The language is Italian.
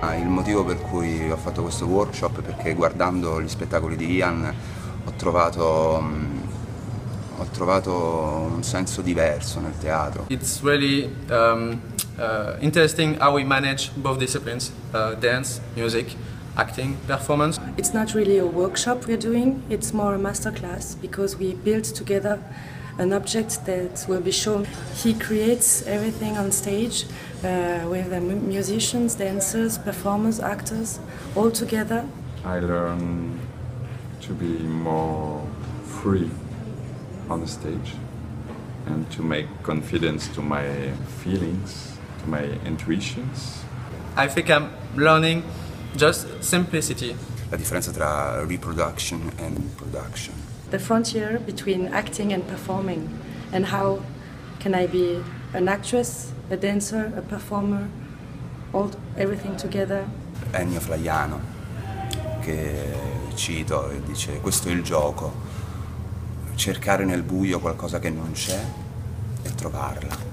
Ah, il motivo per cui ho fatto questo workshop è perché guardando gli spettacoli di Ian ho trovato, mm, ho trovato un senso diverso nel teatro. It's really um, uh, interesting how we manage both disciplines, uh, dance, music, acting, performance. It's not really a workshop we're doing, it's more a masterclass because we build together an object that will be shown. He creates everything on stage uh, with the musicians, dancers, performers, actors, all together. I learn to be more free on the stage and to make confidence to my feelings, to my intuitions. I think I'm learning just simplicity. La differenza tra reproduction and production. The frontier between acting and performing, and how can I be an actress, a dancer, a performer, all everything together. Ennio Flaiano che cito e dice questo è il gioco, cercare nel buio qualcosa che non c'è e trovarla.